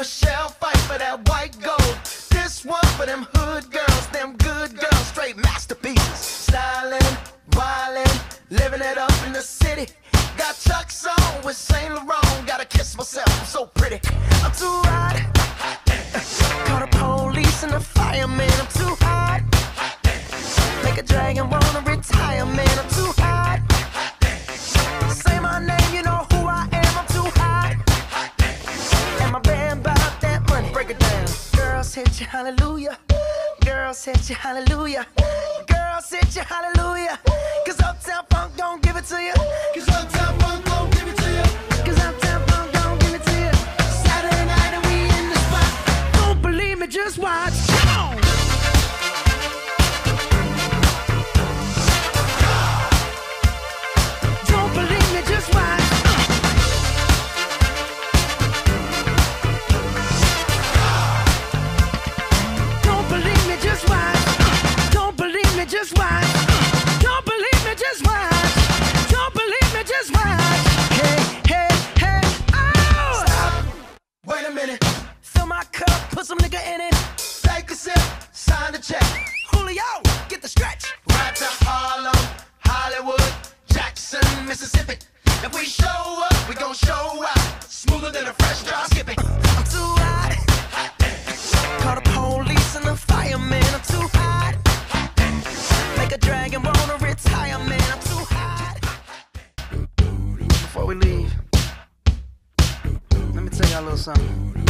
Michelle fight for that white gold. This one for them hood girls, them good girls, straight masterpieces. Styling, wildin', living it up in the city. Got Chuck's on with Saint Laurent. Myself, I'm so pretty. I'm too hot. Call the police and the fireman. I'm too hot. Make a dragon wanna retire, man. I'm too hot. Say my name, you know who I am. I'm too hot. And my band bought that money. Break it down. Girls hit you, hallelujah. Girls hit you, hallelujah. Girls hit you, hallelujah. Cause Uptown Funk don't give it to you. Cause Uptown put some nigga in it. Take a sip, sign the check. Julio, get the stretch. Right to Harlem, Hollywood, Jackson, Mississippi. If we show up, we gon' show out. Smoother than a fresh drop skipping. I'm too hot. Call the police and the fireman. I'm too hot. Make a dragon wanna retire, man. I'm too hot. Before we leave, let me tell y'all a little something.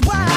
Watch. Don't